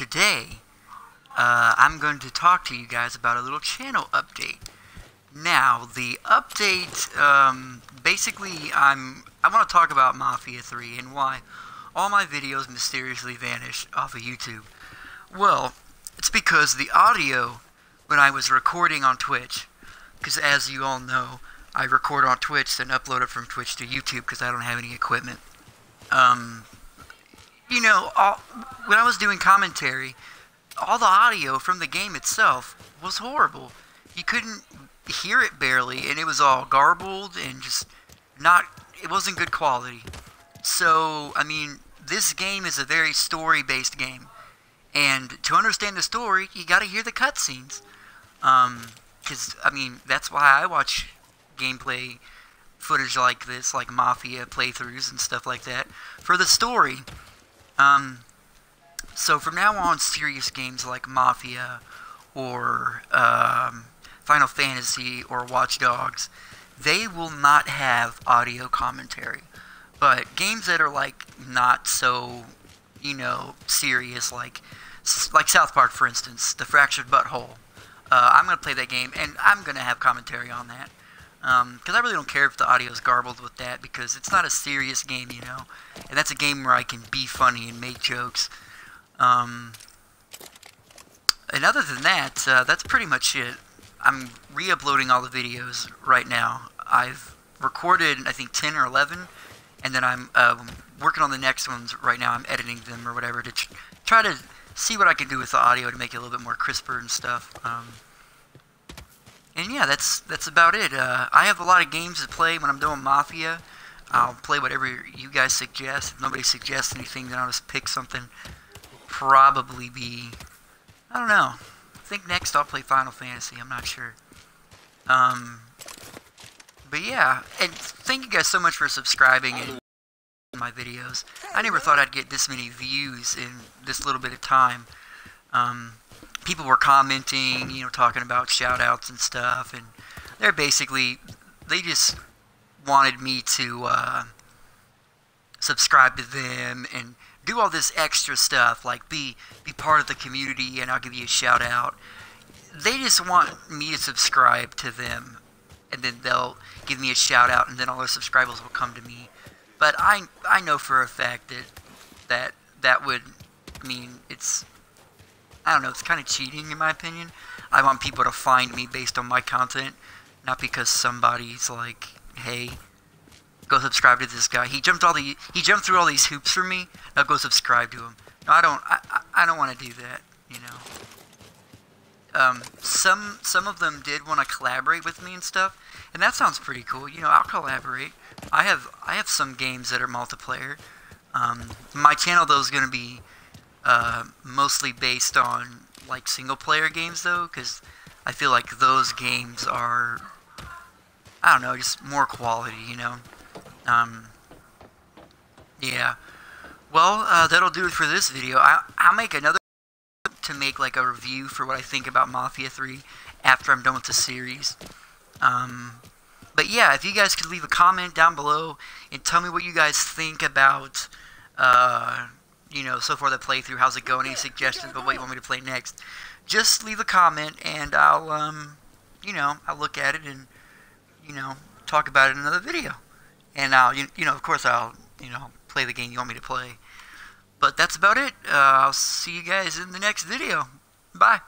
today uh, I'm going to talk to you guys about a little channel update. Now, the update, um, basically, I'm I want to talk about Mafia 3 and why all my videos mysteriously vanished off of YouTube. Well, it's because the audio when I was recording on Twitch, because as you all know, I record on Twitch, then upload it from Twitch to YouTube because I don't have any equipment. Um, you know, all, when I was doing commentary, all the audio from the game itself was horrible. You couldn't hear it barely, and it was all garbled and just not. It wasn't good quality. So, I mean, this game is a very story-based game, and to understand the story, you got to hear the cutscenes. Um, because I mean, that's why I watch gameplay footage like this, like Mafia playthroughs and stuff like that, for the story. Um, so from now on, serious games like Mafia or um, Final Fantasy or Watch Dogs, they will not have audio commentary. But games that are like not so, you know, serious, like like South Park, for instance, The Fractured But Whole. Uh, I'm gonna play that game, and I'm gonna have commentary on that because um, I really don't care if the audio is garbled with that because it's not a serious game, you know. And that's a game where I can be funny and make jokes. Um, and other than that, uh, that's pretty much it. I'm re-uploading all the videos right now. I've recorded, I think, 10 or 11, and then I'm uh, working on the next ones right now. I'm editing them or whatever to try to see what I can do with the audio to make it a little bit more crisper and stuff. Um, and yeah, that's that's about it. Uh, I have a lot of games to play when I'm doing Mafia. I'll play whatever you guys suggest. If nobody suggests anything, then I'll just pick something. Probably be, I don't know. I think next I'll play Final Fantasy. I'm not sure. Um, but yeah, and thank you guys so much for subscribing and my videos. I never thought I'd get this many views in this little bit of time. Um, people were commenting, you know, talking about shout outs and stuff, and they're basically, they just wanted me to uh, subscribe to them and do all this extra stuff, like be be part of the community, and I'll give you a shout out. They just want me to subscribe to them, and then they'll give me a shout out, and then all their subscribers will come to me. But I I know for a fact that that that would mean it's I don't know, it's kind of cheating in my opinion. I want people to find me based on my content, not because somebody's like, "Hey, go subscribe to this guy. He jumped all the he jumped through all these hoops for me. Now go subscribe to him." No, I don't I, I don't want to do that, you know. Um, some some of them did want to collaborate with me and stuff, and that sounds pretty cool. You know, I'll collaborate. I have I have some games that are multiplayer. Um, my channel though is going to be uh, mostly based on like single player games though, because I feel like those games are, I don't know, just more quality, you know. Um, yeah. Well, uh, that'll do it for this video. I, I'll make another to make like a review for what I think about Mafia 3 after I'm done with the series. Um, but yeah, if you guys could leave a comment down below and tell me what you guys think about uh, you know, so far the playthrough, how's it going, any suggestions but what you want me to play next, just leave a comment and I'll, um, you know, I'll look at it and, you know, talk about it in another video. And I'll, you, you know, of course I'll, you know, play the game you want me to play. But that's about it. Uh, I'll see you guys in the next video. Bye.